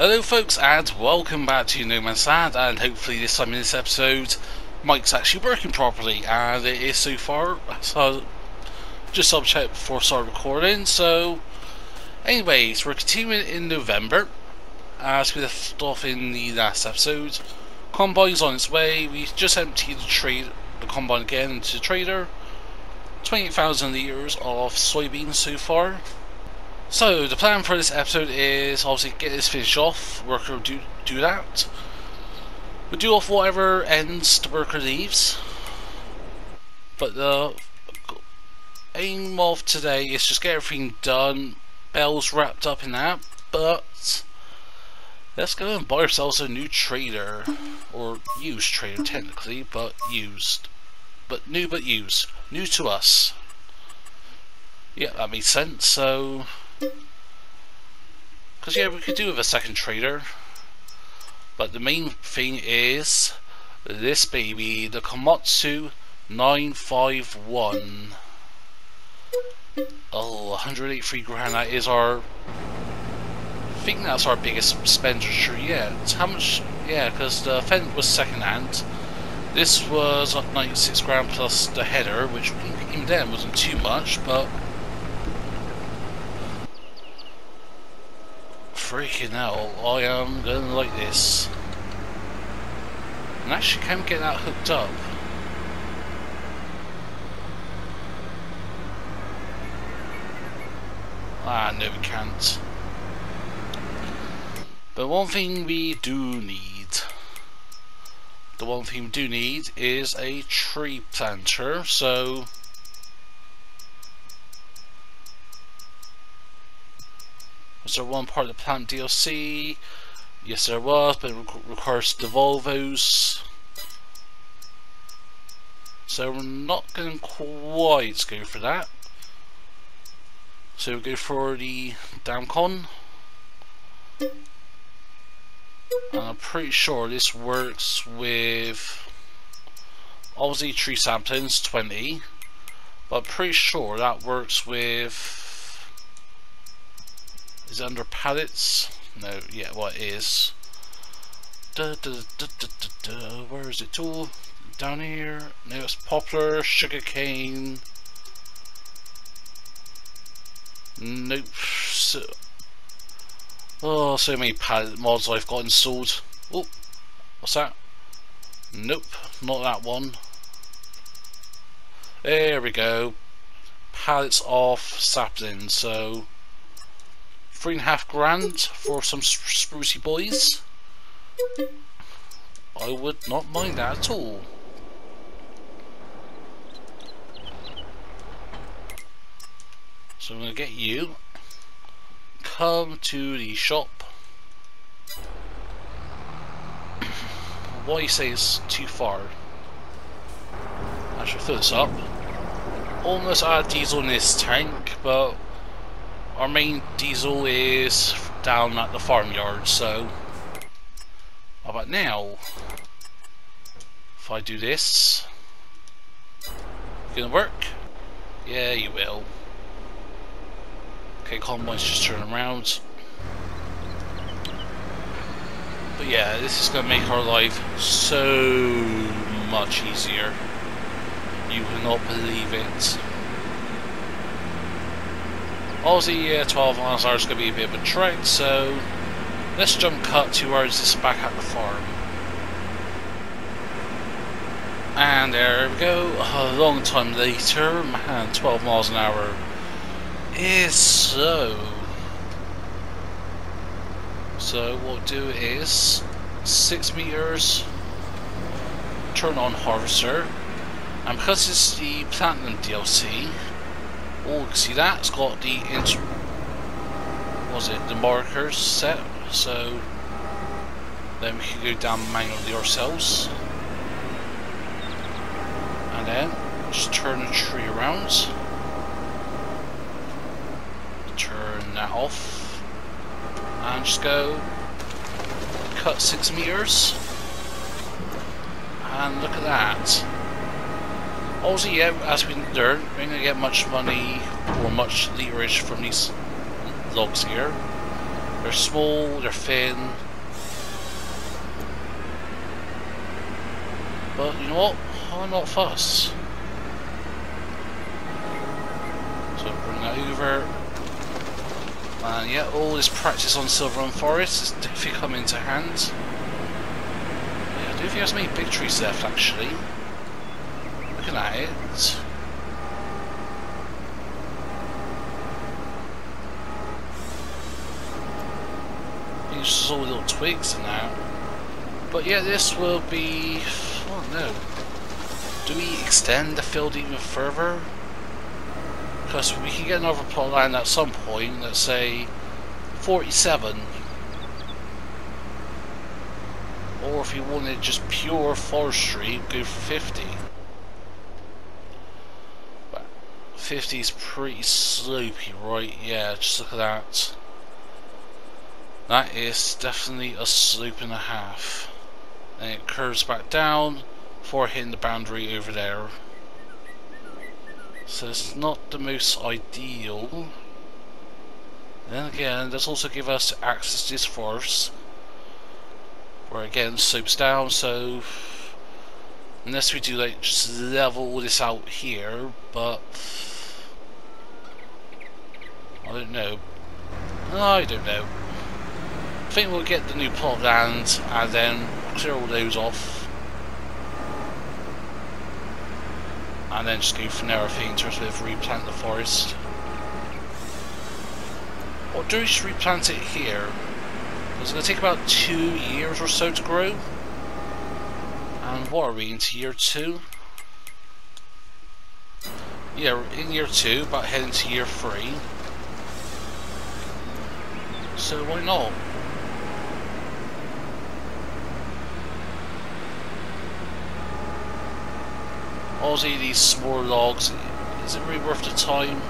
Hello folks and welcome back to No Man's Land and hopefully this time in this episode Mike's actually working properly and it is so far so just double check before I start recording so anyways we're continuing in November as we left off in the last episode Combine's on its way we just emptied the trade the combine again into the trader 28,000 litres of soybeans so far so, the plan for this episode is obviously get this finished off, worker do, do that. We do off whatever ends the worker leaves. But the aim of today is just get everything done, bells wrapped up in that, but let's go and buy ourselves a new trader. Or used trader technically, but used. But new but used. New to us. Yeah, that makes sense, so because yeah, we could do with a second trader. But the main thing is this baby, the Komatsu 951. Oh, 183 grand, that is our... I think that's our biggest expenditure yet. How much... Yeah, because the Fendt was second hand. This was 96 grand plus the header, which even then wasn't too much, but... freaking hell, I am gonna like this. And actually can't get that hooked up. Ah, no we can't. But one thing we do need, the one thing we do need is a tree planter, so Was there one part of the plant DLC? Yes, there was, but it requires the Volvos. So we're not going to quite go for that. So we'll go for the Damcon. And I'm pretty sure this works with obviously tree samplings 20 but I'm pretty sure that works with is it under pallets? No, yeah, what well, is. Da, da, da, Where is it all? Down here? No, it's poplar, sugarcane. Nope. So, oh, so many pallet mods I've got installed. Oh, what's that? Nope, not that one. There we go. Pallets off sapling, so three and a half grand for some sprucey boys. I would not mind that at all. So I'm going to get you. Come to the shop. Why you say it's too far? I should fill this up. Almost out of diesel in this tank, but our main diesel is down at the farmyard, so how about now? If I do this, gonna work? Yeah, you will. Okay, combine's just turning around. But yeah, this is gonna make our life so much easier. You will not believe it. Aussie uh, 12 miles an hour is going to be a bit of a trek, so let's jump cut hours just back at the farm. And there we go, a long time later, man, 12 miles an hour is so. So what we'll do is 6 meters, turn on harvester, and because it's the Platinum DLC, Oh, see that? It's got the was it the markers set, so then we can go down manually ourselves. And then just turn the tree around. Turn that off. And just go cut six meters. And look at that. Also, yeah, as we learned, we're going to get much money or much leverage from these logs here. They're small, they're thin. But you know what? I'm not fussed. So bring that over. And yeah, all this practice on Silverrun Forest is definitely coming to hand. Yeah, I do think there's many big trees left actually. Looking at it. These all little twigs now. But yeah, this will be... Oh no. Do we extend the field even further? Because we can get another plot line at some point, let's say 47. Or if you wanted just pure forestry, go for 50. But 50 is pretty slopey, right? Yeah, just look at that. That is definitely a slope and a half. And it curves back down before hitting the boundary over there. So it's not the most ideal. Then again, this also give us access to this force. Where again slopes down, so unless we do like just level this out here, but I don't know. I don't know. I think we'll get the new plot land and then clear all those off. and then just go from there I think in of replant the forest. Or do we just replant it here? It's going to take about two years or so to grow. And what are we into year two? Yeah, in year two, about heading to year three. So why not? Aussie, these small logs, is it really worth the time?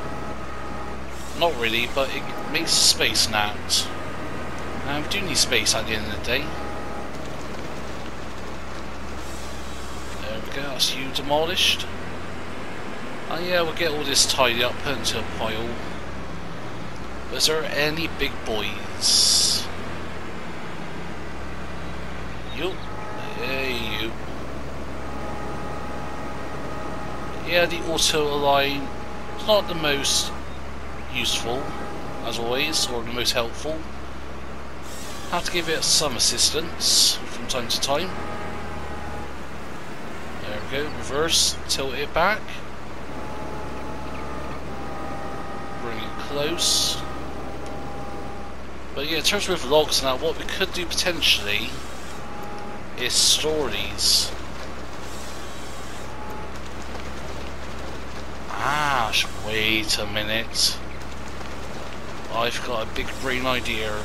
Not really, but it makes space now. And we do need space at the end of the day. There we go, that's you demolished. Oh yeah, we'll get all this tidy up, put into a pile. Is there any big boys? You. Hey, you. yeah, the auto align is not the most useful, as always, or the most helpful. Have to give it some assistance from time to time. There we go, reverse, tilt it back. Bring it close. But yeah, in terms of logs now, what we could do potentially is store these. Ah, wait a minute. I've got a big brain idea.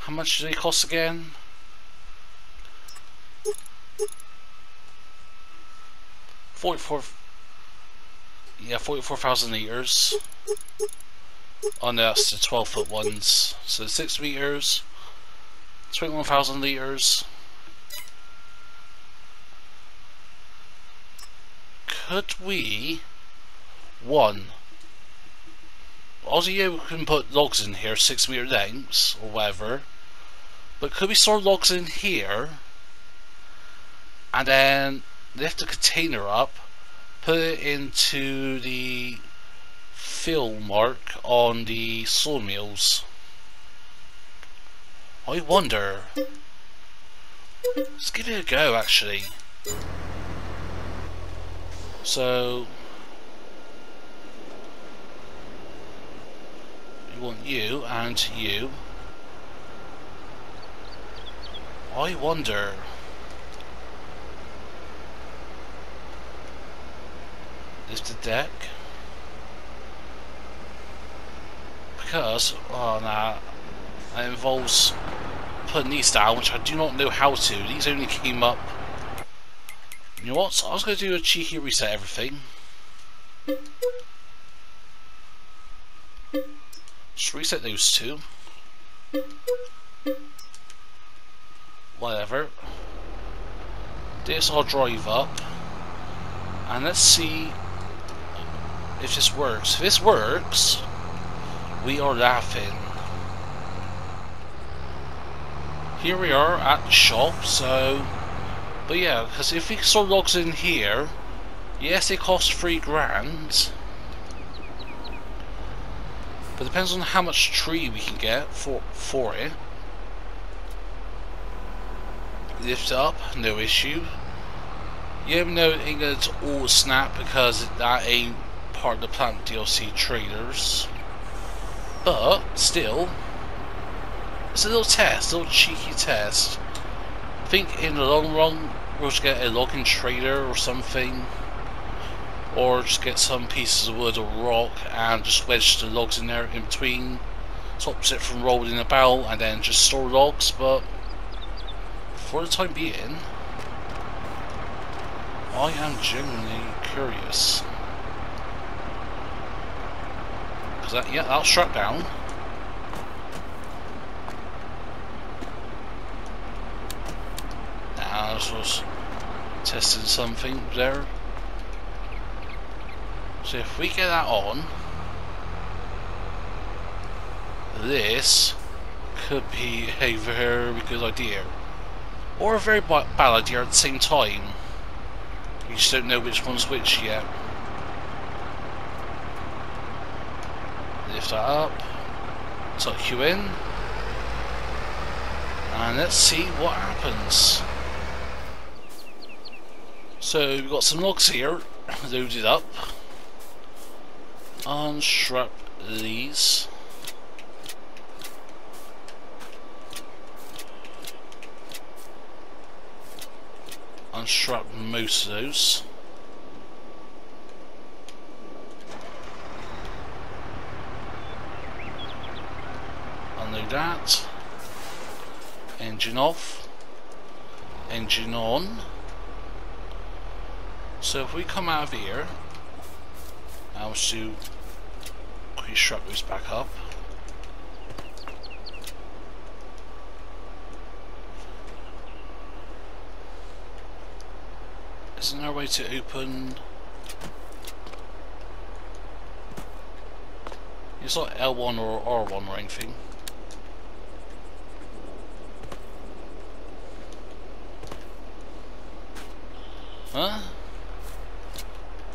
How much do they cost again? Forty-four. Yeah, forty-four thousand liters. That's the twelve-foot ones. So six meters, twenty-one thousand liters. could we one obviously you can put logs in here six meter lengths or whatever but could we store logs in here and then lift the container up put it into the fill mark on the sawmills I wonder let's give it a go actually so we want you and you. I wonder. Lift the deck. Because, oh uh, nah, that involves putting these down, which I do not know how to. These only came up you know what? I was going to do a cheeky reset everything. Just reset those two. Whatever. This I'll drive up. And let's see if this works. If this works, we are laughing. here we are at the shop, so... But yeah, because if we store logs in here, yes, it costs three grand. But depends on how much tree we can get for for it. Lift up, no issue. Yeah, no, it ain't gonna all snap because that ain't part of the plant DLC traders. But still, it's a little test, a little cheeky test. I think in the long run we'll just get a logging trader or something. Or just get some pieces of wood or rock and just wedge the logs in there in between. Stops it from rolling about and then just store logs, but for the time being, I am genuinely curious. Cause that, yeah, that's shut down. I was testing something there. So if we get that on, this could be a very good idea. Or a very bad idea at the same time. You just don't know which one's which yet. Lift that up. Tuck you in. And let's see what happens. So we've got some logs here loaded up. Unstrap these. Unstrap most of those. That. Engine off. Engine on. So if we come out of here, I'll quick strap this back up. Isn't there a way to open It's not L1 or R1 or anything. Huh?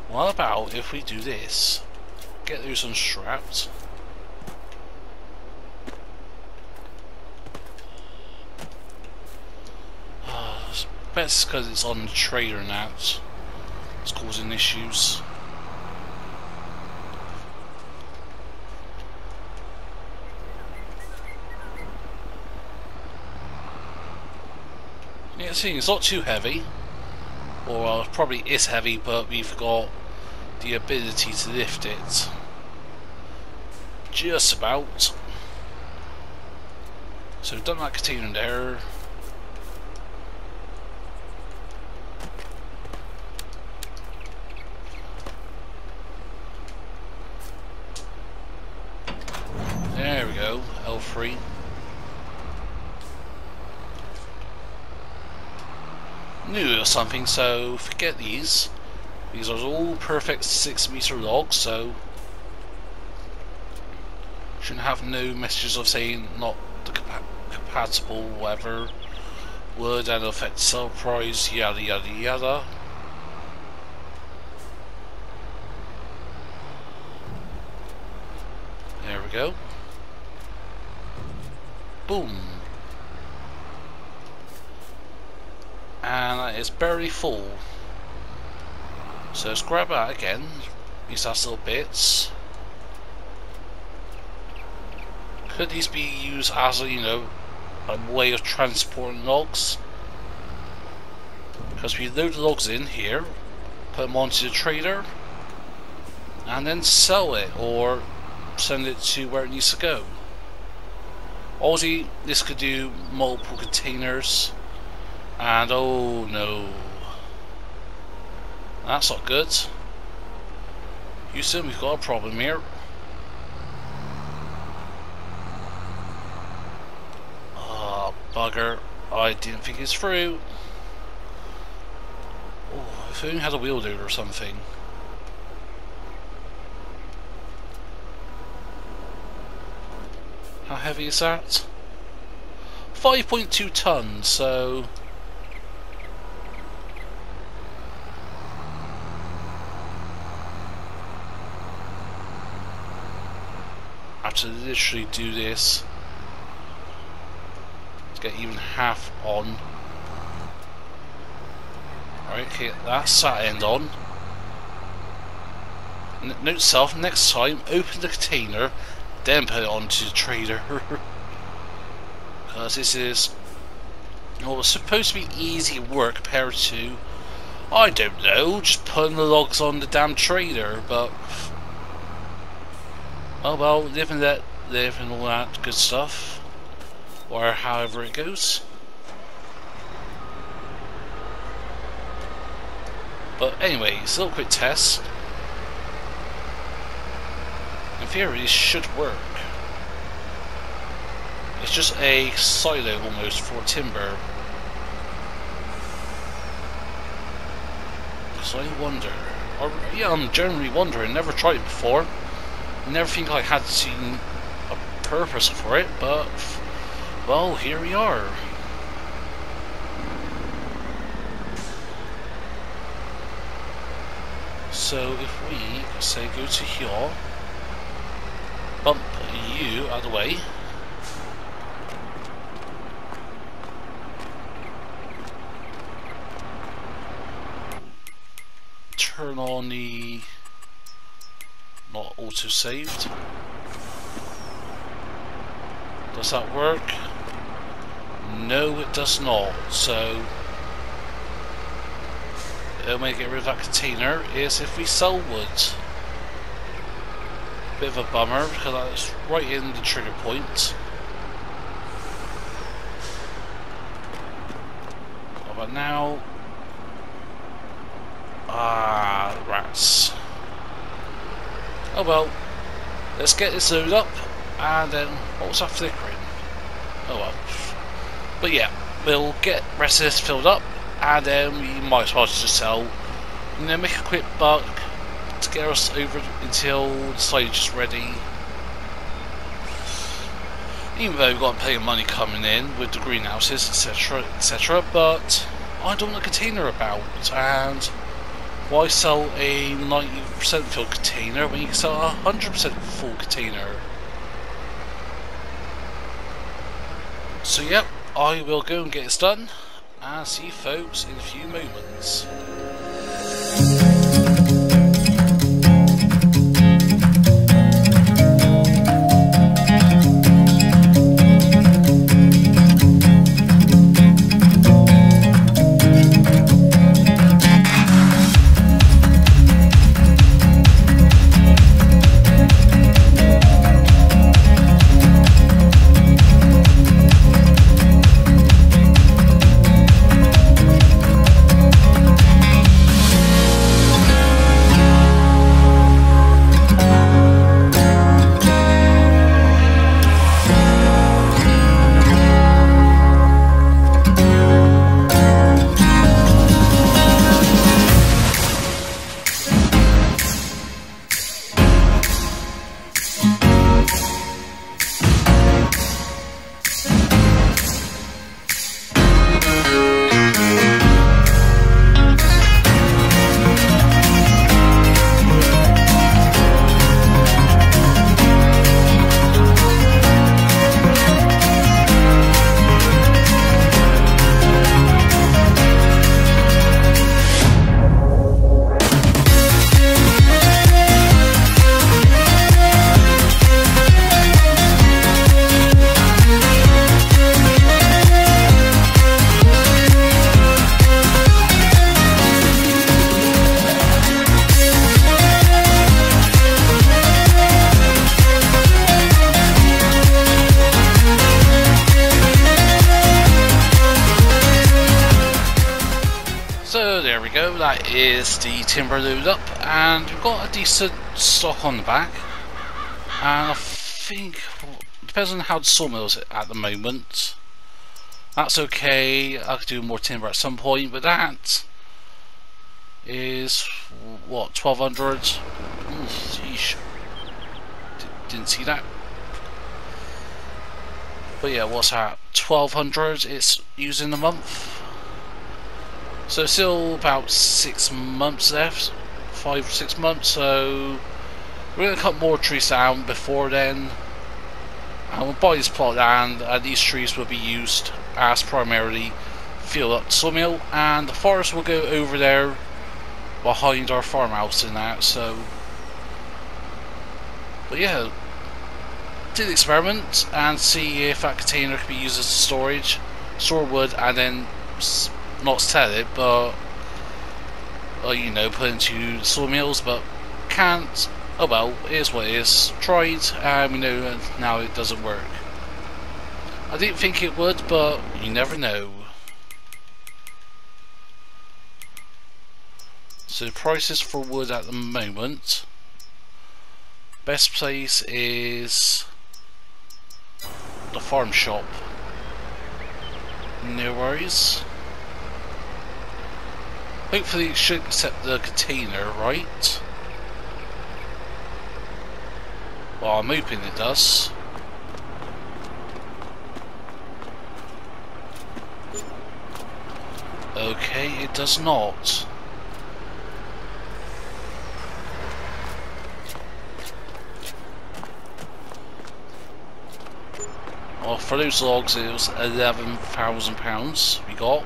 What about if we do this? Get those unstrapped. Best because it's on the trader now. It's causing issues. Yeah, see, it's not too heavy. Or probably is heavy, but we've got the ability to lift it. Just about. So we've done that there. There we go, L3. New or something, so forget these. These are all perfect 6 meter logs, so shouldn't have no messages of saying not compatible, whatever, would and affect sell price, yada yada yada. There we go. Boom. It's barely full. So let's grab that again, use those little bits. Could these be used as you know, a way of transporting logs? Because we load the logs in here, put them onto the trader, and then sell it or send it to where it needs to go. Obviously, this could do multiple containers, and oh no. That's not good. Houston, we've got a problem here. Oh, bugger. I didn't think it's through. Oh, if only had a wheel loader or something. How heavy is that? 5.2 tons, so to literally do this to get even half on. Alright, okay, that's that end on. N note self, next time, open the container, then put it onto the trader. Because this is well, it's supposed to be easy work compared to, I don't know, just putting the logs on the damn trader, but Oh well, live and let all that good stuff. Or however it goes. But anyway, it's a little quick test. In theory, should work. It's just a silo almost for timber. So I wonder, or yeah, I'm generally wondering, never tried it before never think I had seen a purpose for it, but well, here we are. So if we say go to here, bump you out of the way. Turn on the not auto-saved. Does that work? No, it does not. So, the only way to get rid of that container is if we sell wood. Bit of a bummer because that's right in the trigger point. But now, ah, rats. Oh well, let's get this loaded up, and then what was that flickering? Oh well. But yeah, we'll get rest of this filled up, and then we might as well just sell, and then make a quick buck to get us over until the silage is ready. Even though we've got plenty of money coming in with the greenhouses, etc., etc., but I don't want a container about, and why sell a 90% filled container when you can sell a 100% full container? So yep, I will go and get this done and see you folks in a few moments. Timber load up and we've got a decent stock on the back. And I think depends on how the sawmill's at the moment. That's okay I could do more timber at some point but that is what 1200 sheesh didn't see that. But yeah what's that 1200 it's using a month. So still about six months left, five six months. So we're gonna cut more trees down before then. And we'll buy this plot land, and these trees will be used as primarily fill up sawmill, and the forest will go over there behind our farmhouse and that. So, but yeah, do the experiment and see if that container can be used as storage, store wood, and then not sell it, but uh, you know, put into sawmills, but can't. Oh well, is what it is. Tried, and we know now it doesn't work. I didn't think it would, but you never know. So prices for wood at the moment. Best place is the farm shop. No worries. Hopefully it should accept the container, right? Well, I'm hoping it does. Okay, it does not. Well, for those logs it was £11,000 we got.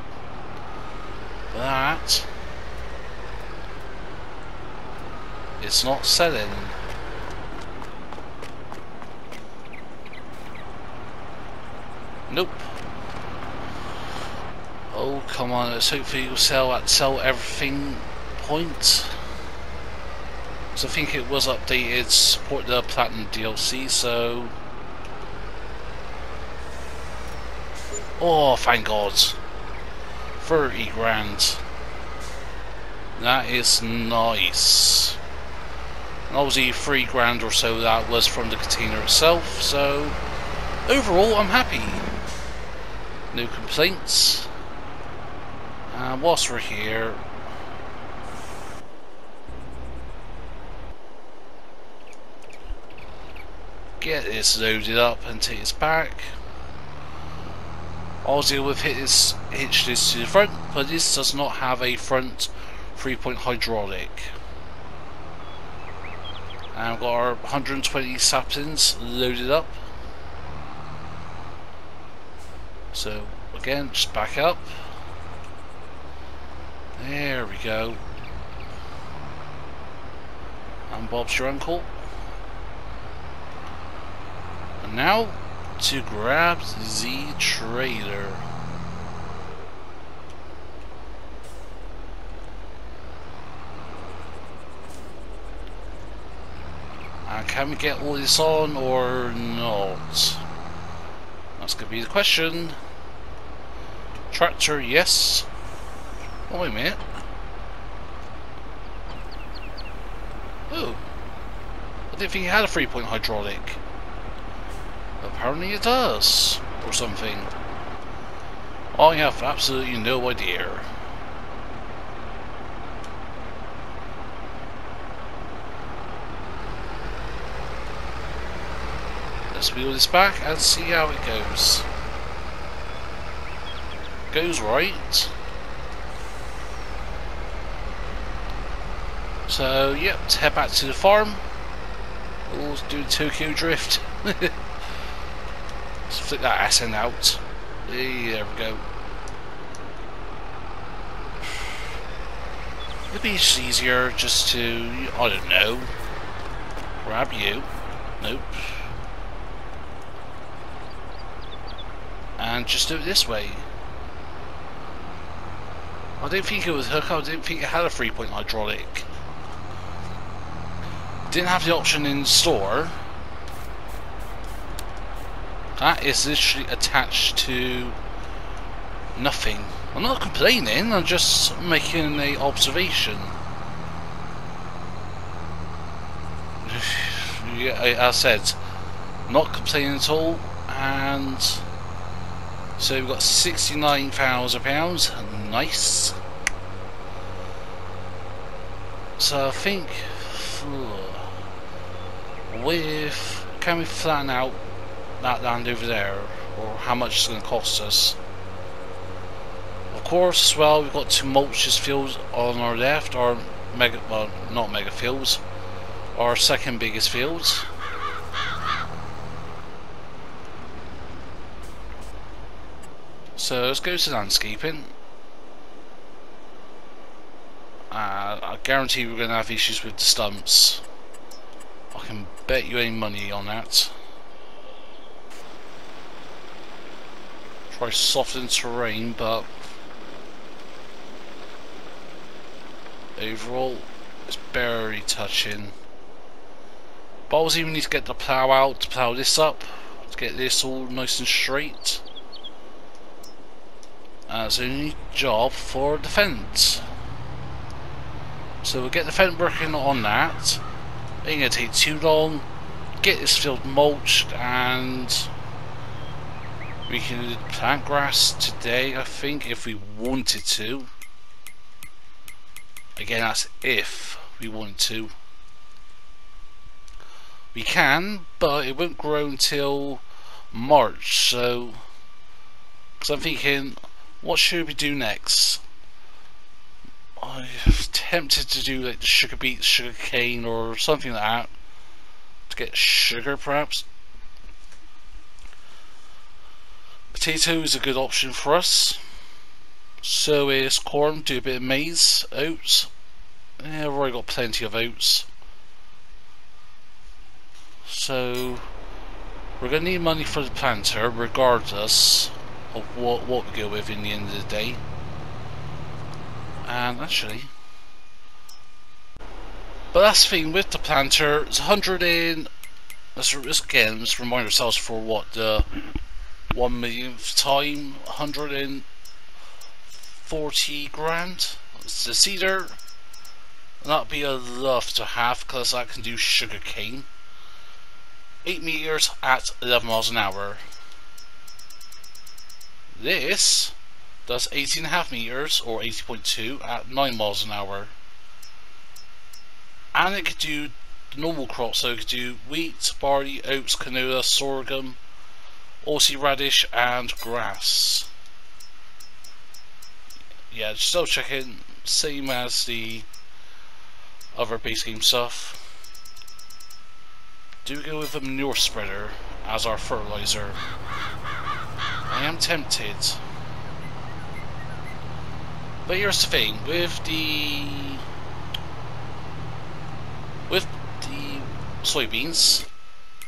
That it's not selling. Nope. Oh come on, let's hopefully you'll sell at sell everything point. So I think it was updated support the platinum DLC so Oh thank god. 30 grand. That is nice. And obviously 3 grand or so that was from the container itself, so overall I'm happy. No complaints. And whilst we're here, get this loaded up and take this back. Deal with his hitch this to the front, but this does not have a front three-point hydraulic. And we've got our 120 saplings loaded up. So again, just back up. There we go. And Bob's your uncle. And now to grab the trader. And can we get all this on or not? That's to be the question. Tractor, yes. Oh, wait a minute. Oh. I didn't think he had a three-point hydraulic. Apparently it does. Or something. Oh, I have absolutely no idea. Let's wheel this back and see how it goes. Goes right. So, yep, let's head back to the farm. We'll do Tokyo Drift. Flick that SN out. There we go. It'd be easier just to, I don't know, grab you. Nope. and just do it this way. I didn't think it was hook, I didn't think it had a three-point hydraulic. Didn't have the option in store. That is literally attached to nothing. I'm not complaining, I'm just making an observation. yeah, I said, not complaining at all, and so we've got £69,000, nice. So I think with, can we flatten out that land over there? or how much it's going to cost us. Of course, as well, we've got two mulches fields on our left, our mega, well, not mega fields, our second biggest fields. So let's go to landscaping. Uh, I guarantee we're going to have issues with the stumps. I can bet you any money on that. Try soften terrain, but overall it's barely touching. But I even need to get the plough out to plough this up, to get this all nice and straight. Uh, As a new job for the fence. So we'll get the fence working on that. It ain't gonna take too long. Get this field mulched and we can plant grass today I think if we wanted to. Again that's if we wanted to. We can, but it won't grow until March, so because I'm thinking what should we do next? I'm tempted to do like the sugar beet, sugar cane, or something like that to get sugar, perhaps. Potato is a good option for us. So is corn. Do a bit of maize, oats. Yeah, I've already got plenty of oats. So we're going to need money for the planter, regardless of what what we go with in the end of the day. And actually, but that's the thing with the planter. It's 100 in. Let's, let's again, let's remind ourselves for what the one millionth time, 140 grand. It's the cedar. That'd be a love to have because I can do sugar cane. 8 meters at 11 miles an hour. This does 18.5 meters or 80.2 at 9 miles an hour. And it could do normal crops, so it could do wheat, barley, oats, canola, sorghum, radish, and grass. Yeah, still checking, same as the other base game stuff. Do we go with a manure spreader as our fertilizer? I am tempted. But here's the thing, with the with the soybeans,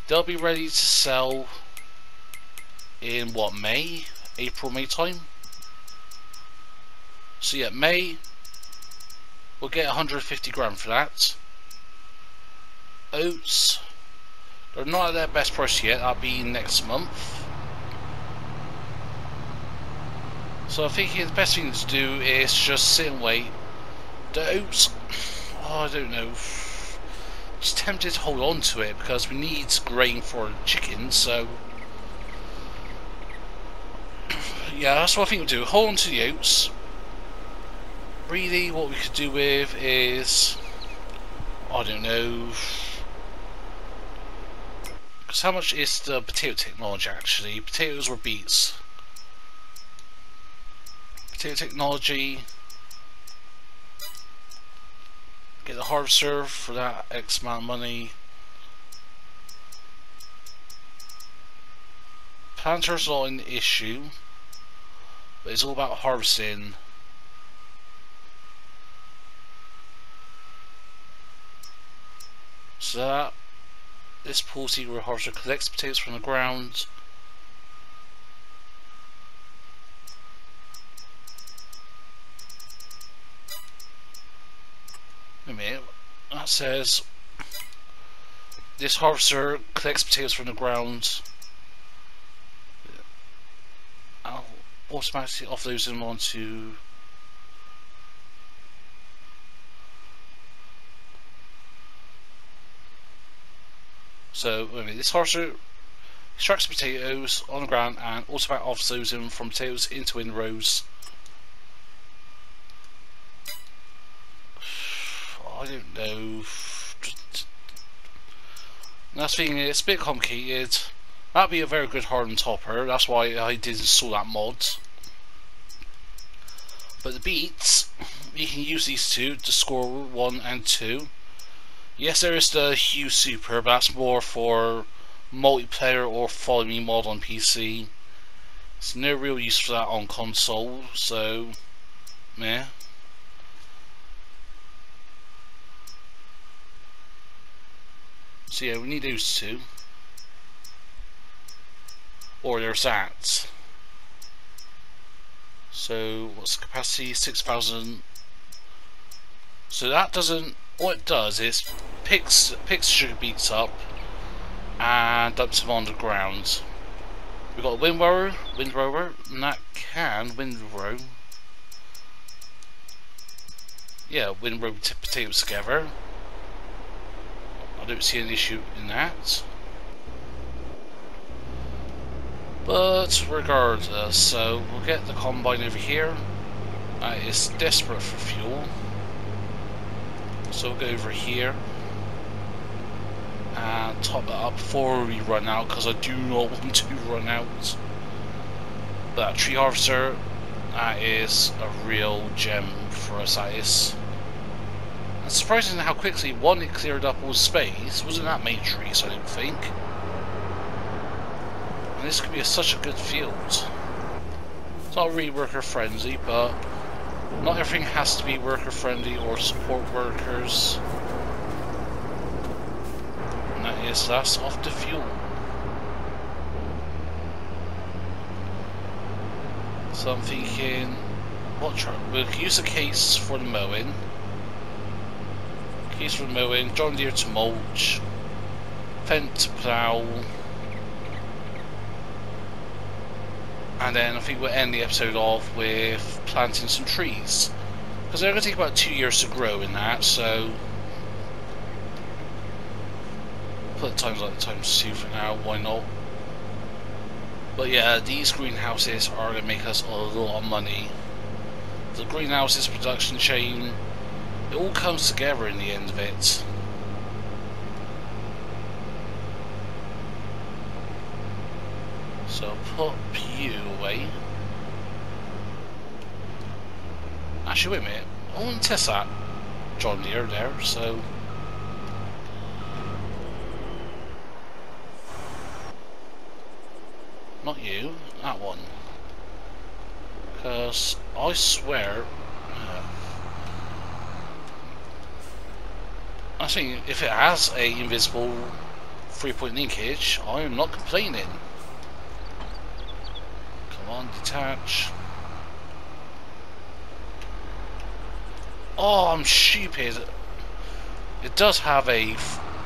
they'll be ready to sell in what May, April, May time. So yeah, May we'll get 150 grand for that. Oats, they're not at their best price yet. That'll be next month. So I think the best thing to do is just sit and wait. The oats, oh, I don't know just tempted to hold on to it because we need grain for chicken, so yeah, that's what I think we'll do. Hold on to the oats. Really, what we could do with is I don't know. Because how much is the potato technology actually? Potatoes or beets? Potato technology Get the harvester for that X amount of money. Planter's not an issue, but it's all about harvesting. So that this Pulse where harvester collects potatoes from the ground a minute. That says this harvester collects potatoes from the ground. I'll automatically offload them onto So, wait a minute, this harvester extracts potatoes on the ground and automatically offloads them from potatoes into windrows I don't know. That's thing, it's a bit complicated. That'd be a very good hardened topper, that's why I didn't saw that mod. But the beats, you can use these two to score 1 and 2. Yes, there is the Hue Super, but that's more for multiplayer or follow me mod on PC. There's no real use for that on console, so yeah. So yeah, we need those two. Or there's that. So what's the capacity? 6,000. So that doesn't. What it does is picks picks sugar beets up and dumps them on the ground. We've got a windrower, windrower, and that can windrow. Yeah, wind windrow potatoes together. I don't see any issue in that. But regardless, so we'll get the combine over here. Uh, it's desperate for fuel. So we'll go over here and top it up before we run out because I do not want to run out. That tree harvester, that is a real gem for us, that is. It's surprising how quickly one it cleared up all the space. Wasn't that trees, I don't think. And this could be a, such a good field. It's not really worker friendly, but not everything has to be worker friendly or support workers. And that is that's off the fuel. So I'm thinking, what truck? We'll use a case for the mowing. Case for mowing, John Deere to mulch, Fendt to plough, and then I think we'll end the episode off with planting some trees. Because they're going to take about two years to grow in that, so... Put times like times two for now, why not? But yeah, these greenhouses are going to make us a lot of money. The greenhouses production chain, it all comes together in the end of it. So put you away. Want to test that John Deere there, so... Not you, that one. Because I swear... Uh, I think if it has a invisible three-point linkage, I am not complaining Come on, detach. Oh, I'm stupid. It does have a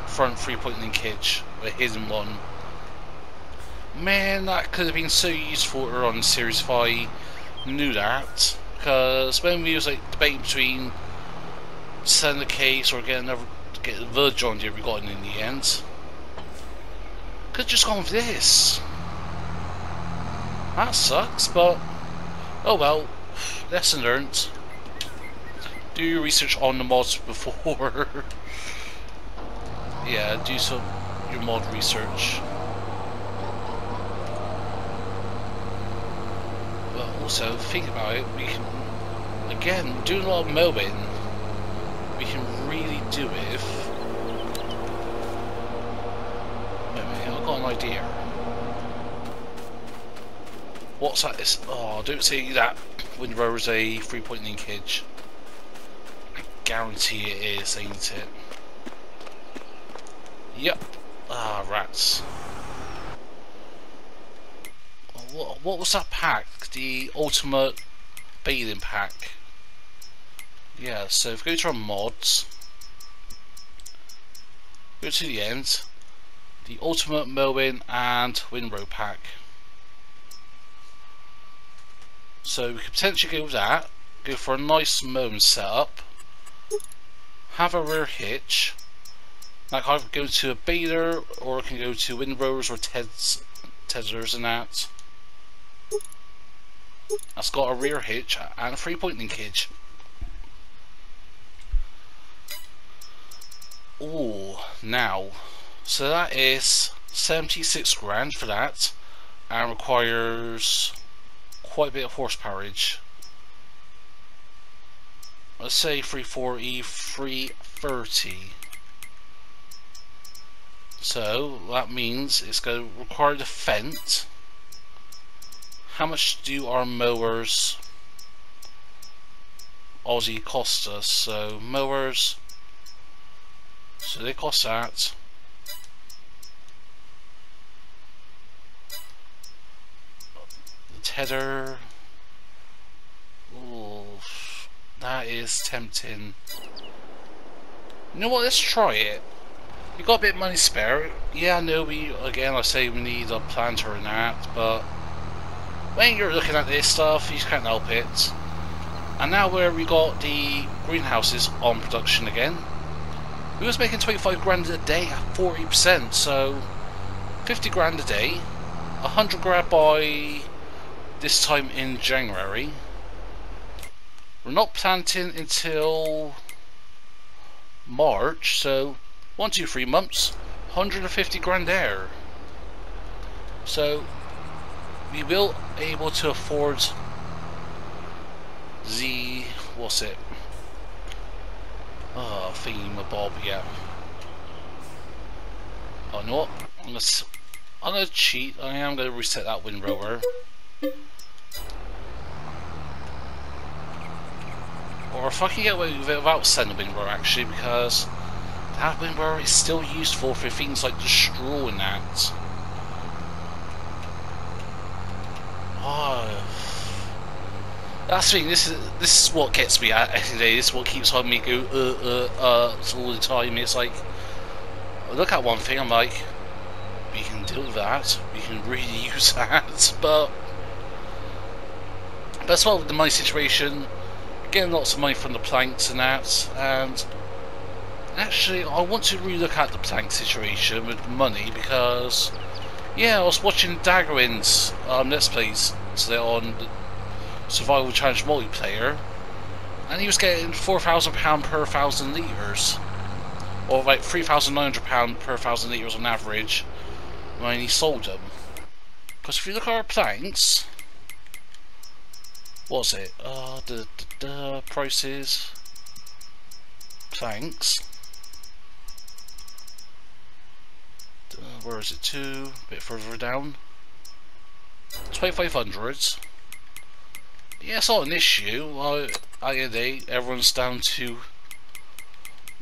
front three-point linkage, a hidden one. Man, that could have been so useful on Series 5. Knew that. Because when we was like debating between selling the case or getting another, get the John Deere we got in, in the end. Could just gone with this. That sucks, but oh well. Lesson learned. Do your research on the mods before. yeah, do some your mod research. But also think about it. We can again do a lot of mowing. We can really do it if. Wait minute, I've got an idea. What's that? Is, oh, don't see that windrow is a three-point linkage. Guarantee it is, ain't it? Yep. Ah, rats. What, was that pack? The Ultimate Baling Pack. Yeah, so if we go to our mods, go to the end, the Ultimate Mowing and Windrow Pack. So we could potentially go with that, go for a nice mowing setup, have a rear hitch, like I can go to a baler or I can go to windrows or teds, tedders and that. That's got a rear hitch and a three point linkage. Oh, now, so that is 76 grand for that and requires quite a bit of horsepowerage. Let's say 340, 330. So that means it's going to require the Fendt. How much do our mowers Aussie cost us? So mowers, so they cost that. The tedder. Ooh, that is tempting. You know what? Let's try it. We got a bit of money spare. Yeah, I know we, again, I say we need a planter and that, but when you're looking at this stuff, you can't help it. And now where we got the greenhouses on production again, we was making 25 grand a day at 40%, so 50 grand a day, 100 grand by this time in January. We're not planting until March, so one, two, three months, 150 grand there. So we will able to afford the what's it? Ah, oh, theme Bob, yeah. Oh, no. I'm gonna, I'm gonna cheat. I am gonna reset that windrower. Or if I can get away with it without sending the actually, because that is still useful for things like destroying that. Oh. That's the thing, this is this is what gets me at every day, this is what keeps on me go uh uh uh all the time. It's like I look at one thing, I'm like, we can do that, we can really use that, but but as well with the situation, getting lots of money from the planks and that, and actually I want to relook at the plank situation with money because yeah, I was watching Daggerwin's um, Let's Plays today on Survival Challenge multiplayer, and he was getting £4,000 per thousand litres, or like £3,900 per thousand litres on average when he sold them. Because if you look at our planks, what's it? Uh, the, the, prices, Thanks. Uh, where is it? Two, a bit further down. 2500s yeah, it's not an issue. I, I everyone's down to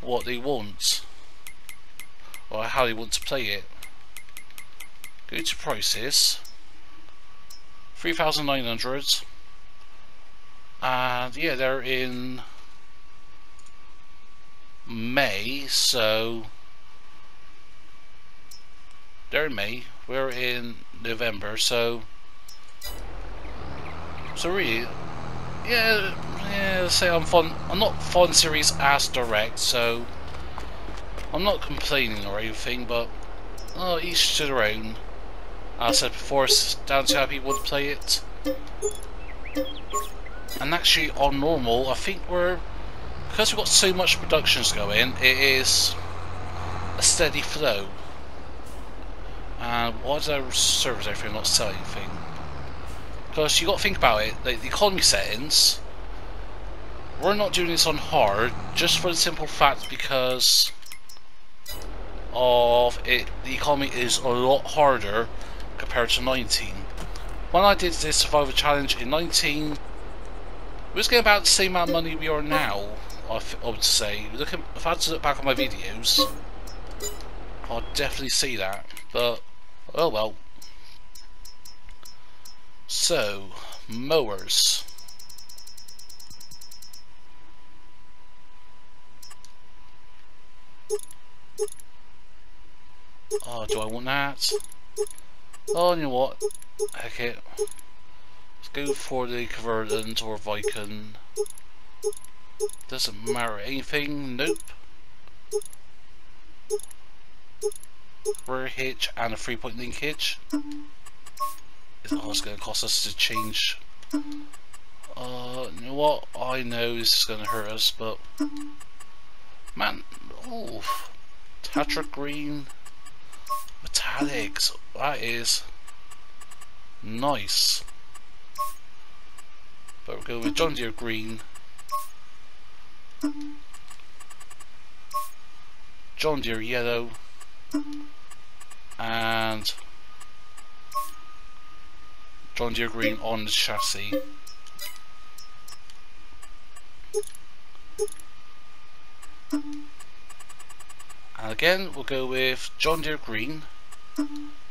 what they want or how they want to play it. Go to prices, 3,900 and yeah, they're in May, so they're in May, we're in November, so so really, yeah, yeah. Say I'm fun. I'm not fun series as direct, so I'm not complaining or anything. But oh, each to their own. As I said before, it's down to how people would play it. And actually, on normal, I think we're because we've got so much productions going. It is a steady flow. And why did I service everything, not selling anything? Because you got to think about it, like the economy settings, we're not doing this on hard just for the simple fact because of it. The economy is a lot harder compared to 19. When I did this survival challenge in 19, we was getting about the same amount of money we are now. I, would say. Look at, if I had to look back on my videos, I'd definitely see that. But oh well. So, mowers. Oh, do I want that? Oh, you know what? Heck it. Go for the Convergent or Viking. Doesn't matter anything. Nope. Rear hitch and a three-point link hitch it's going to cost us to change. Uh, you know what? I know this is going to hurt us, but man, oh, Tatra Green, Metallics. That is nice. But we're going with John Deere Green. John Deere Yellow. And John Deere Green on the chassis. And again, we'll go with John Deere Green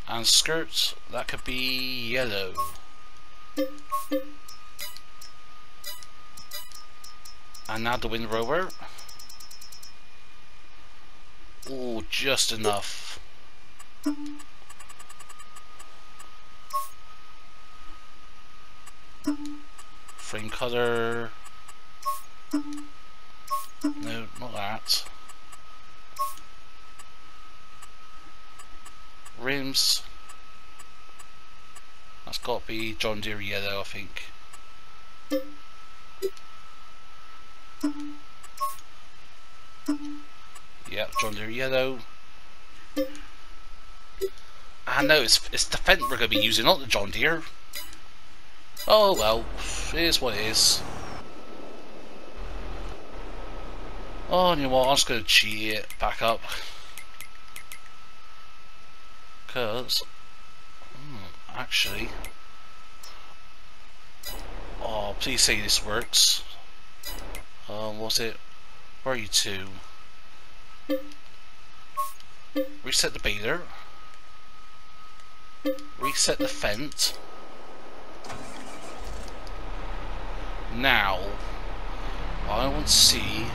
and skirts, that could be yellow. And now the windrower. Oh, just enough. Frame cutter. No, not that. Rims. That's got to be John Deere yellow, I think. Yep, John Deere yellow. I know it's it's the Fendt we're going to be using, not the John Deere. Oh well, it is what it is. Oh, you know what? I'm just going to cheat it back up. Because, hmm, actually, oh, please say this works. Um, was it? Where are you two? Reset the baler. Reset the Fendt. Now, I want to see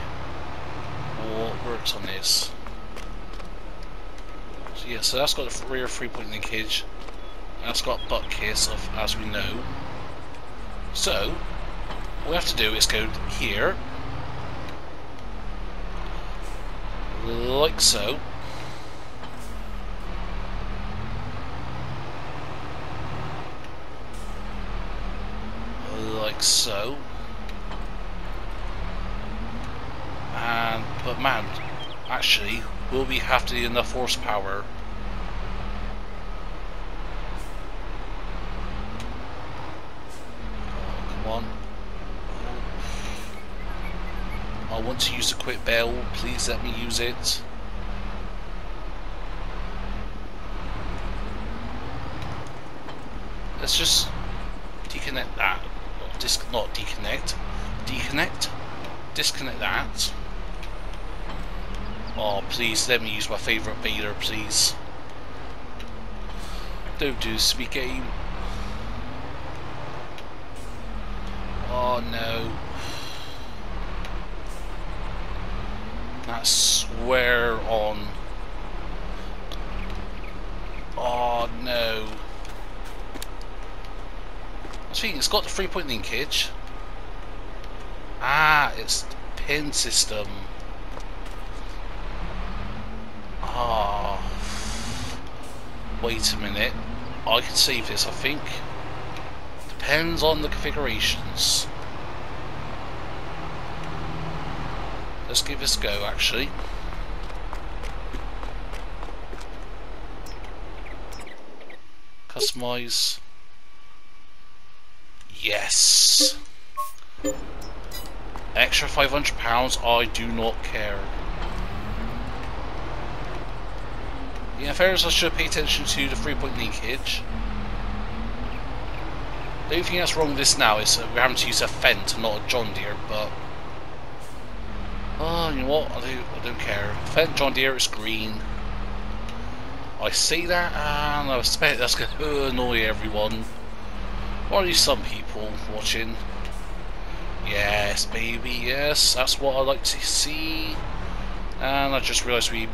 what works on this. So yeah, so that's got a rear three-point linkage. That's got butt kiss, of, as we know. So, what we have to do is go here, like so. Like so. And, but man, actually, will we have to enough horsepower? Oh, come on. I want to use the quick bell, please let me use it. Let's just deconnect that. Not deconnect. Deconnect. Disconnect that. Oh, please, let me use my favourite baler, please. Don't do this to me, game. Oh, no. I swear on. Oh, no. I think it's got the three-point linkage. Ah, it's pin system. Ah. Wait a minute. I can save this, I think. Depends on the configurations. Let's give this a go, actually. Customize. Yes. Extra £500, I do not care. Yeah, fairness, I should pay attention to the three-point linkage. The only thing that's wrong with this now is we're having to use a Fendt, not a John Deere, but... Oh, you know what, I, do, I don't care. Fendt John Deere is green. I see that, and I expect that's going to annoy everyone. Or at least some people watching. Yes, baby, yes, that's what I like to see. And I just realised we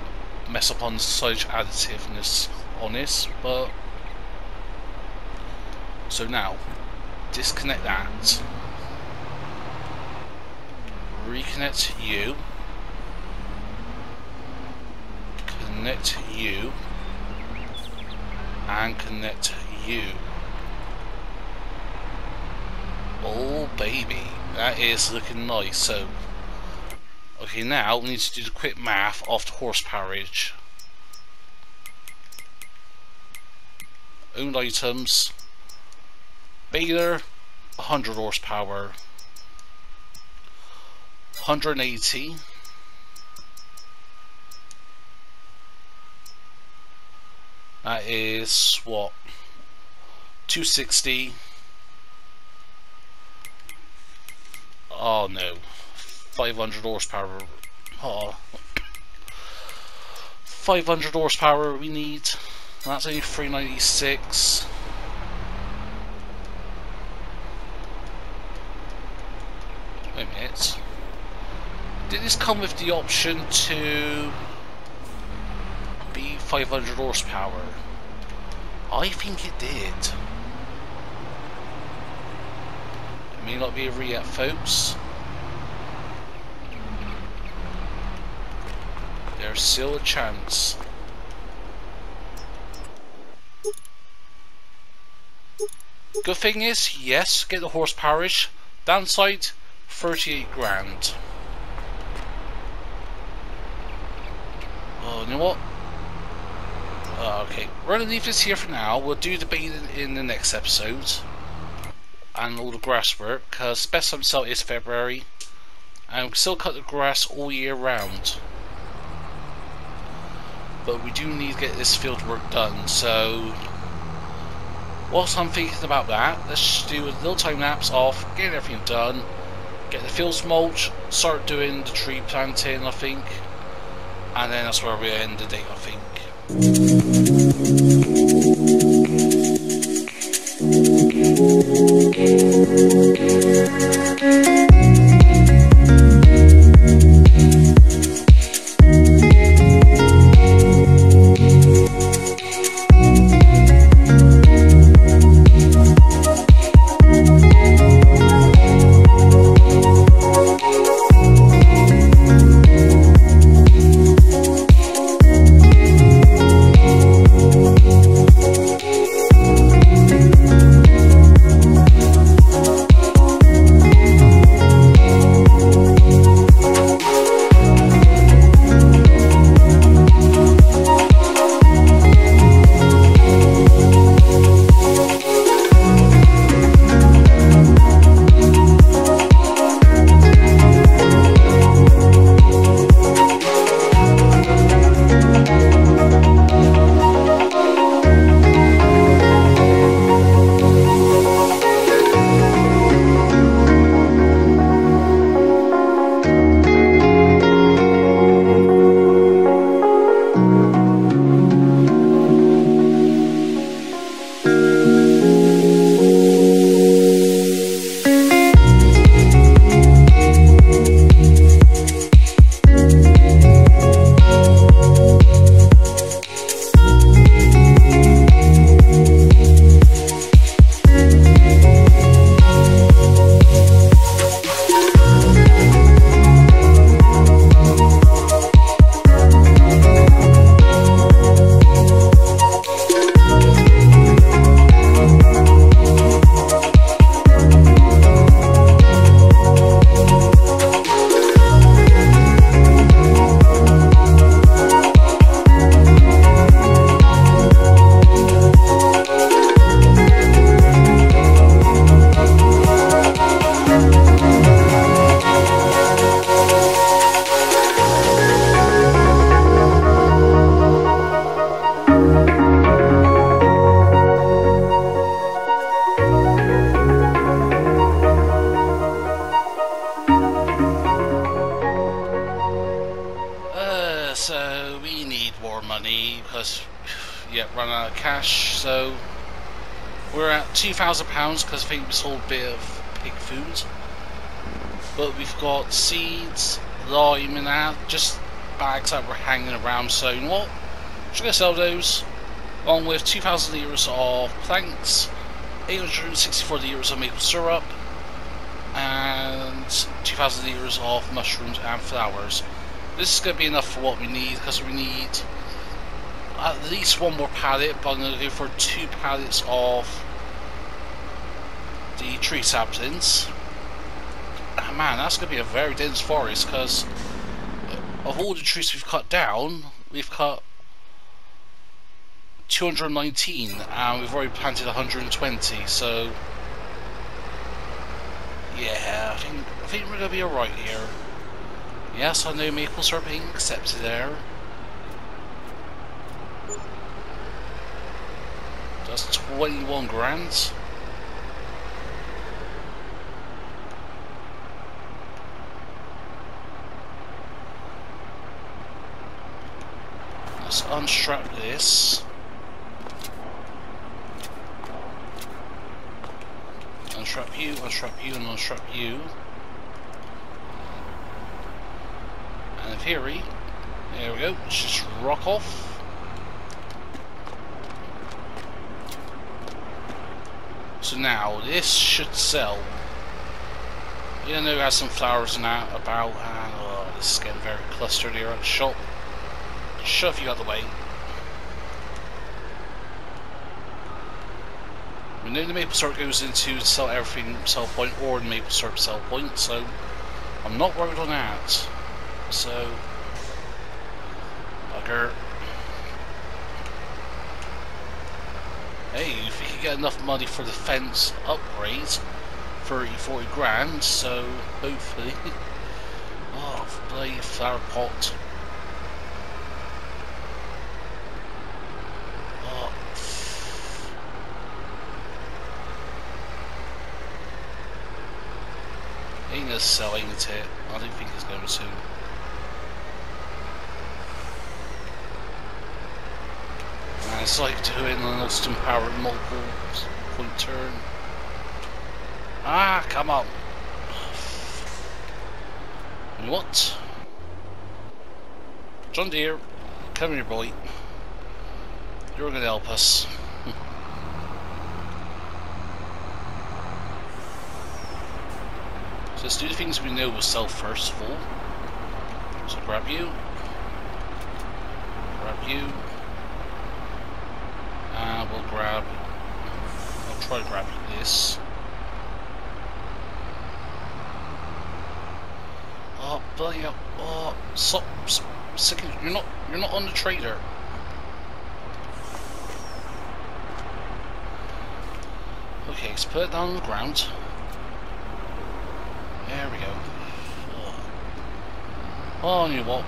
mess up on such additiveness on this, but so now disconnect that reconnect you connect you and connect you oh baby that is looking nice so Okay, now we need to do the quick math of the horsepowerage. owned items. Baler, 100 horsepower. 180. That is what? 260. Oh no. 500 horsepower. Oh. 500 horsepower we need. That's only 396. Wait a minute. Did this come with the option to be 500 horsepower? I think it did. It may not be a re folks. There's still a chance. Good thing is, yes, get the horsepower-ish. Downside, 38 grand. You know what? Uh, okay, we're gonna leave this here for now. We'll do the bait in the next episode. And all the grass work, because best time sale is February. And we still cut the grass all year round. But we do need to get this field work done, so... Whilst I'm thinking about that, let's do a little time lapse of getting everything done. Get the fields mulch, start doing the tree planting, I think. And then that's where we end the day, I think. So, you know what? We're going to sell those along with 2,000 litres of planks, 864 litres of maple syrup, and 2,000 litres of mushrooms and flowers. This is going to be enough for what we need because we need at least one more pallet, but I'm going to go for two pallets of the tree saplings. Oh, ah, man, that's going to be a very dense forest because of all the trees we've cut down, we've cut 219 and we've already planted 120 so yeah I think, I think we're gonna be alright here. Yes I know maples are being accepted there. That's 21 grand Let's unstrap this. Unstrap you, unstrap you, and unstrap you. And in theory, there we go, let's just rock off. So now, this should sell. You know, has some flowers that about, and oh, this is getting very clustered here at the shop shove you out the way. We know the maple syrup goes into sell everything sell point or the maple syrup sell point, so I'm not worried on that. So bugger. Hey, if you can get enough money for the Fendt upgrade, 30, 40 grand, so hopefully. oh, bloody flower pot. Selling it. I don't think it's going to. And it's like doing an Austin Power multiple point turn. Ah, come on. What? John Deere, come here boy. You're going to help us. Let's do the things we know will sell first of all. So grab you. Grab you. And we'll grab... I'll try to grab this. Oh, bloody hell. Oh, stop. Second, you're not, you're not on the trader. Okay, let's put it down on the ground. There we go. Oh, you what?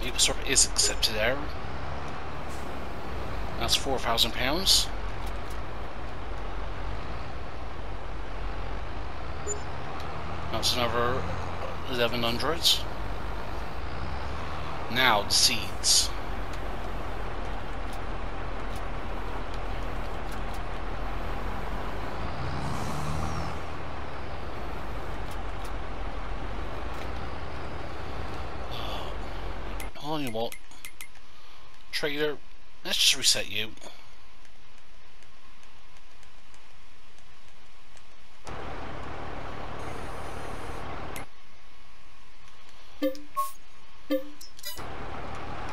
Epistorp is accepted there. That's four thousand pounds. That's another eleven hundred. Now the seeds. you know what? Trader, let's just reset you.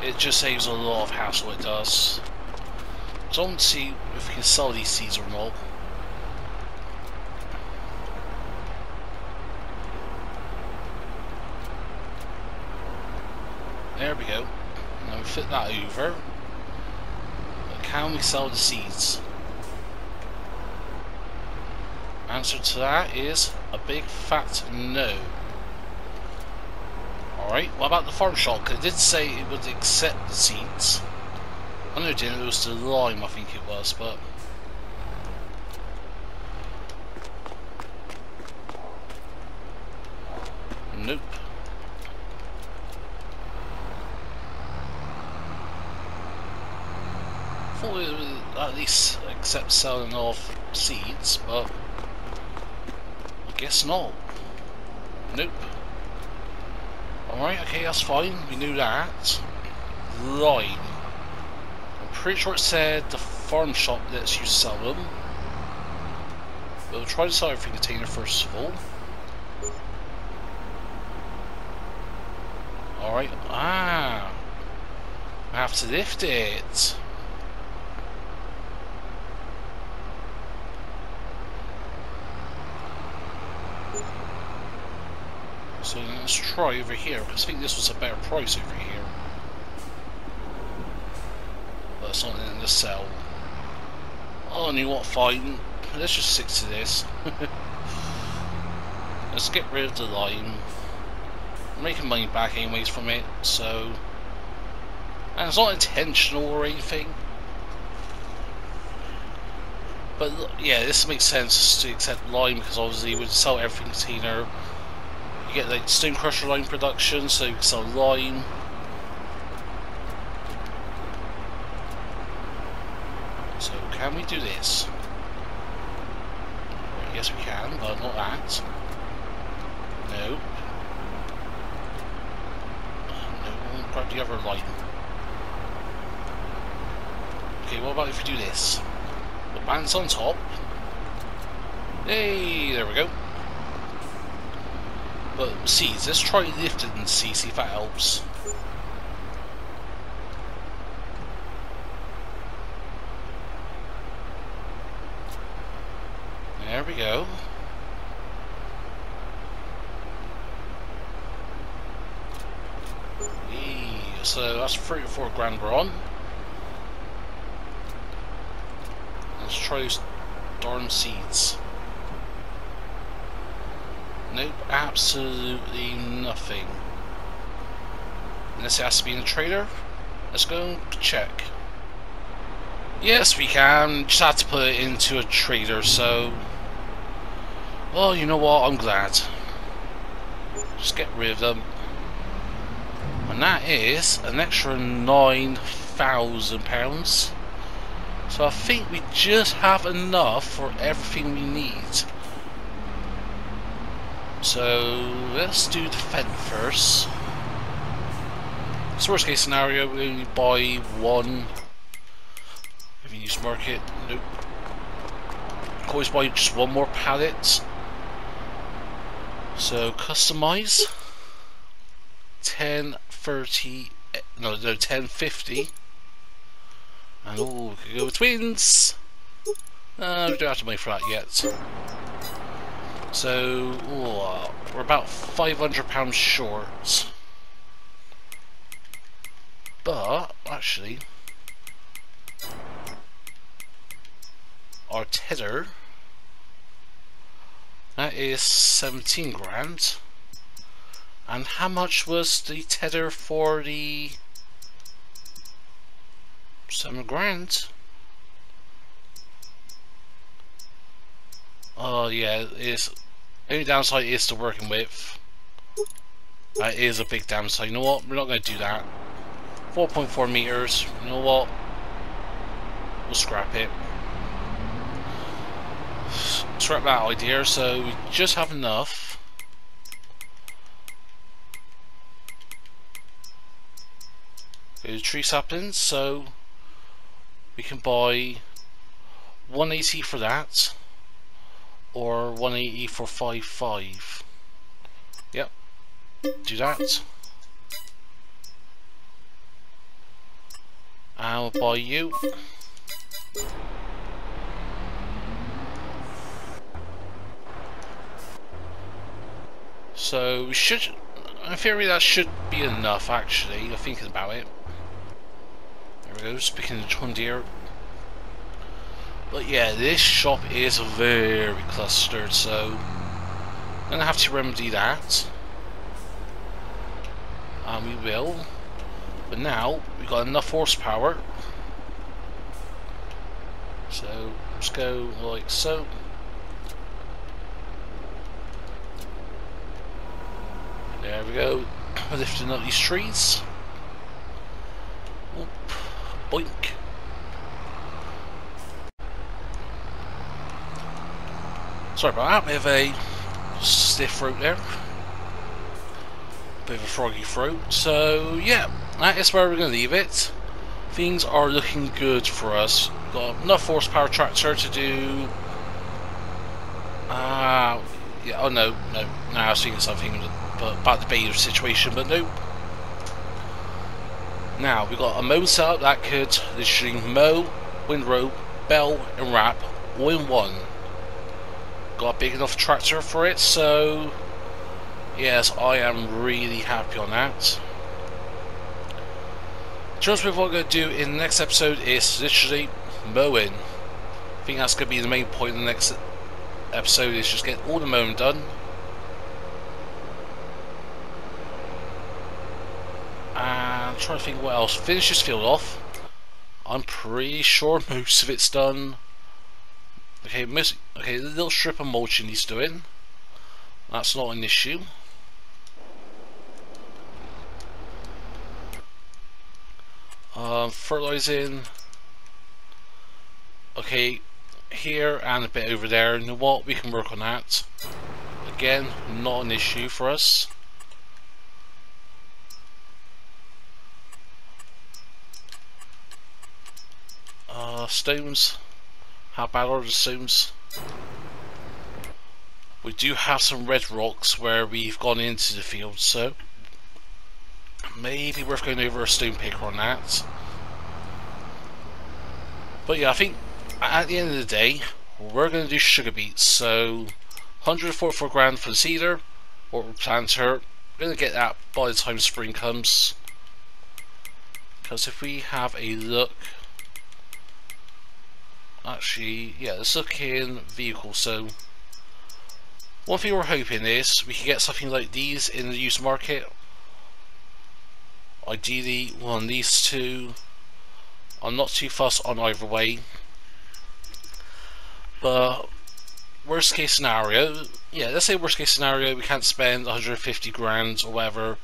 It just saves a lot of hassle, it does. So I want to see if we can sell these seeds or not. There we go. Now we fit that over. But can we sell the seeds? Answer to that is a big fat no. Alright, what about the farm shop? Because it did say it would accept the seeds. I know it didn't, it was the lime I think it was, but... Nope. thought it would at accept selling off seeds, but I guess not. Nope. Alright, okay, that's fine. We knew that. Right. I'm pretty sure it said the farm shop lets you sell them. We'll try to sell everything container first of all. Alright, ah. I have to lift it. Pro over here. I think this was a better price over here. But something in the cell. Oh, you what, fine. Let's just stick to this. Let's get rid of the lime. I'm making money back anyways from it, so... And it's not intentional or anything. But yeah, this makes sense to accept lime because obviously we would sell everything to Tina you get the Stone Crusher lime production, so you can sell lime. So can we do this? Yes we can, but not that. No. No, grab the other line. Okay, what about if we do this? The band's on top. Hey, there we go. But seeds, let's try lifting and see, see if that helps. There we go. Eee, so that's three or four grand we're on. Let's try those darn seeds. Nope, absolutely nothing. Unless it has to be in a trader. Let's go check. Yes, we can. Just have to put it into a trader, so... Well, you know what? I'm glad. Just get rid of them. And that is an extra £9,000. So I think we just have enough for everything we need. So let's do the Fendt first. So worst case scenario, we only buy one. If you use market, nope. Always buy just one more pallet. So customize. 1030 no no 1050 and oh we could go with twins uh, we don't have to wait for that yet so oh, we're about 500 pounds short but actually our tedder that is 17 grand and how much was the tedder for the seven grand? Oh yeah, it's only downside is the working width. That is a big downside. You know what? We're not going to do that. 4.4 meters. You know what? We'll scrap it. Scrap that idea. So we just have enough. tree saplings so we can buy 180 for that or 180 for 5.5 yep. Do that. I'll buy you. So we should in theory that should be enough actually, I'm thinking about it. There we go, speaking of John Deere. But yeah, this shop is very clustered, so I'm gonna have to remedy that. And we will. But now we've got enough horsepower. So let's go like so. There we go. Lifting up these trees. Oop. Boink. Sorry about that, bit of a stiff throat there. Bit of a froggy throat. So, yeah, that is where we're going to leave it. Things are looking good for us. Got enough horsepower tractor to do... Ah, uh, yeah, oh no, no, no, I was thinking something about the beta situation, but no, now, we've got a mow setup that could literally mow, windrow, bell, and wrap all in one. Got a big enough tractor for it, so yes, I am really happy on that. of what I'm going to do in the next episode is literally mowing. I think that's going to be the main point in the next episode is just get all the mowing done. And trying to think what else. Finish this field off. I'm pretty sure most of it's done. Okay, most, okay, the little strip of mulching he's doing. That's not an issue. Um, fertilizing. Okay, here and a bit over there. You know what? We can work on that. Again, not an issue for us. Uh, stones. How the stones? We do have some red rocks where we've gone into the field, so maybe worth going over a stone picker on that. But yeah, I think at the end of the day, we're going to do sugar beets. So 144 grand for the seeder or planter. We're going to get that by the time spring comes. Because if we have a look, actually, yeah, let's look in vehicle. So one thing we're hoping is we can get something like these in the used market. Ideally, one of these two. I'm not too fussed on either way. But worst case scenario, yeah, let's say worst case scenario, we can't spend 150 grand or whatever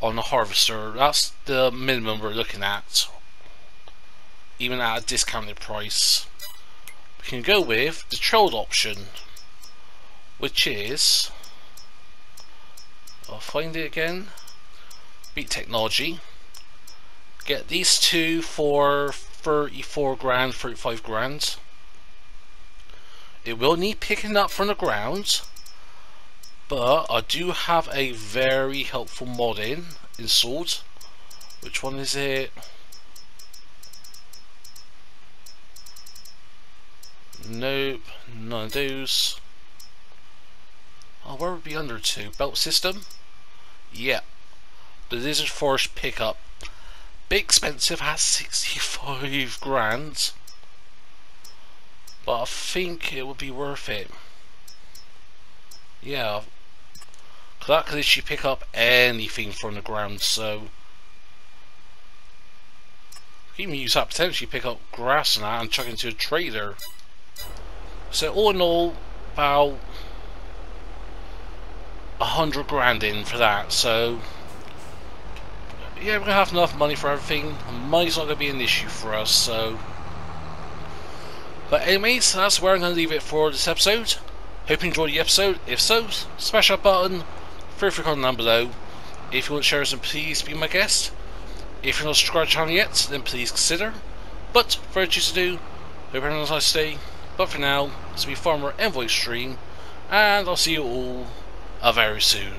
on a harvester. That's the minimum we're looking at, even at a discounted price. We can go with the trailed option, which is, I'll find it again, Beet Technology. Get these two for 34 grand, 35 grand. It will need picking up from the ground, but I do have a very helpful mod in installed. Which one is it? Nope, none of those. Oh, where would be under two? Belt system? Yeah. The Lizard Force pickup. Big expensive, has 65 grand but I think it would be worth it. Yeah, cause that could literally pick up anything from the ground, so you can use that potentially pick up grass and that and chuck into a trader. So all in all, about a hundred grand in for that. So yeah, we're gonna have enough money for everything. Money's not gonna be an issue for us. So. But anyways, that's where I'm to leave it for this episode. Hope you enjoyed the episode. If so, smash that button. Feel free to comment down below. If you want to share some, please be my guest. If you're not subscribed to the channel yet, then please consider. But, for you to do, hope everyone has a nice day. But for now, it's me Farmer EnvoyXtreme, and I'll see you all very soon.